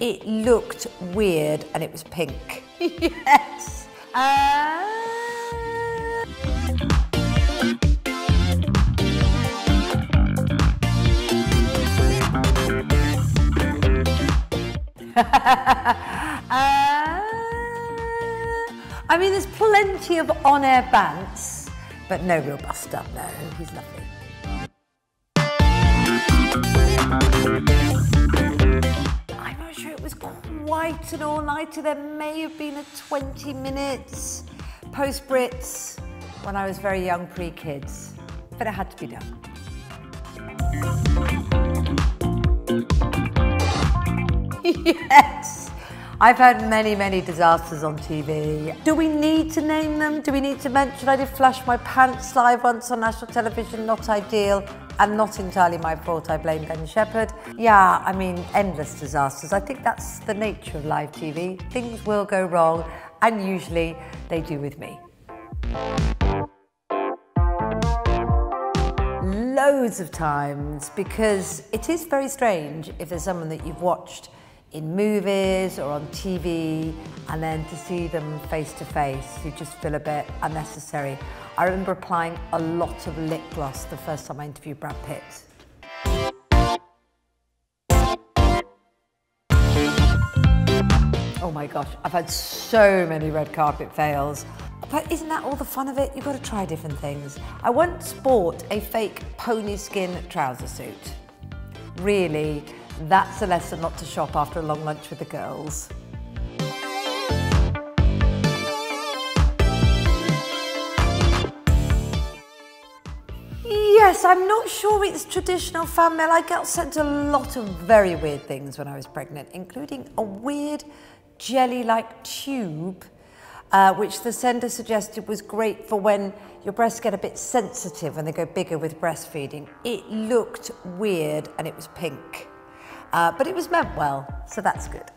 It looked weird and it was pink. yes. Uh... uh... I mean, there's plenty of on-air bants, but no real bust-up, no, he's lovely. An all-nighter. There may have been a 20 minutes post-Brits when I was very young, pre-kids, but it had to be done. yes. I've had many, many disasters on TV. Do we need to name them? Do we need to mention I did flash my pants live once on national television? Not ideal and not entirely my fault. I blame Ben Shephard. Yeah, I mean, endless disasters. I think that's the nature of live TV. Things will go wrong and usually they do with me. Loads of times because it is very strange if there's someone that you've watched in movies or on TV, and then to see them face to face, you just feel a bit unnecessary. I remember applying a lot of lip gloss the first time I interviewed Brad Pitt. Oh my gosh, I've had so many red carpet fails. But isn't that all the fun of it? You've got to try different things. I once bought a fake pony skin trouser suit. Really, that's a lesson not to shop after a long lunch with the girls. Yes, I'm not sure it's traditional fan mail. I got sent a lot of very weird things when I was pregnant, including a weird jelly-like tube, uh, which the sender suggested was great for when your breasts get a bit sensitive when they go bigger with breastfeeding. It looked weird and it was pink. Uh, but it was meant well, so that's good.